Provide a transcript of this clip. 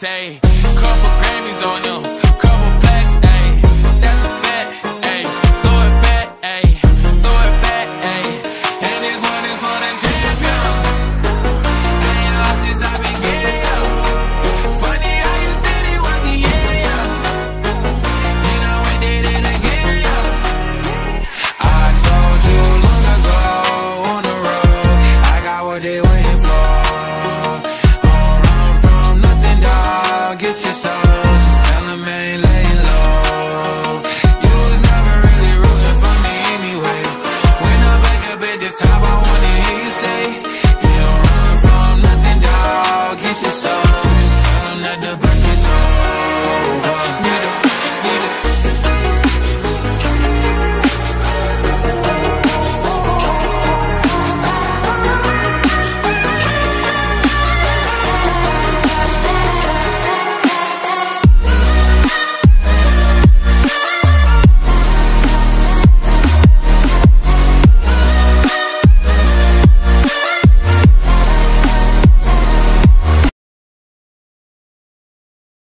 say. Couple Grammys on him, couple plaques, ayy. That's a fact, ayy. Throw it back, ayy. Throw it back, ayy. And this one is for the champion. I ain't lost since I began, yo. Funny how you said it was the end, yo. Then I went did it again, yo. I told you long ago on the road, I got what they want.